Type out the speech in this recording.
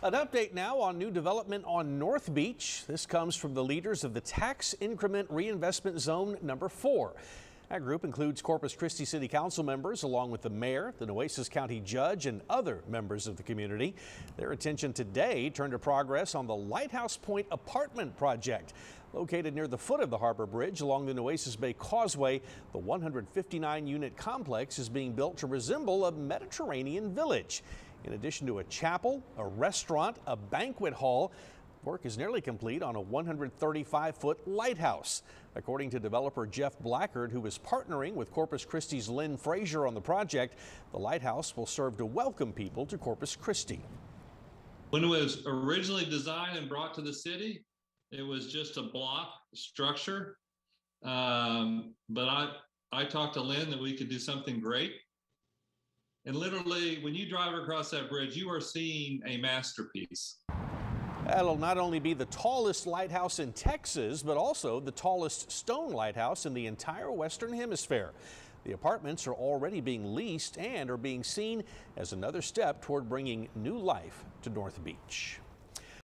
An update now on new development on North Beach. This comes from the leaders of the Tax Increment Reinvestment Zone number four. That group includes Corpus Christi City Council members, along with the mayor, the Nueces County judge, and other members of the community. Their attention today turned to progress on the Lighthouse Pointe apartment project. Located near the foot of the Harbor Bridge along the Nueces Bay Causeway, the 159 unit complex is being built to resemble a Mediterranean village. In addition to a chapel, a restaurant, a banquet hall, work is nearly complete on a 135 foot lighthouse. According to developer Jeff Blackard, who is partnering with Corpus Christi's Lynn Frazier on the project, the lighthouse will serve to welcome people to Corpus Christi. When it was originally designed and brought to the city, it was just a block structure. Um, but I, I talked to Lynn that we could do something great. And literally, when you drive across that bridge, you are seeing a masterpiece. That'll not only be the tallest lighthouse in Texas, but also the tallest stone lighthouse in the entire Western Hemisphere. The apartments are already being leased and are being seen as another step toward bringing new life to North Beach.